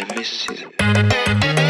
I miss you.